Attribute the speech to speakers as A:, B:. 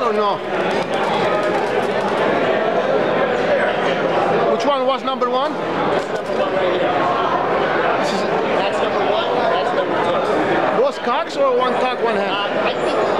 A: or no? Which one was number one? This is
B: That's number one. That's number two.
A: both cocks or one cock, one hen?
B: Uh,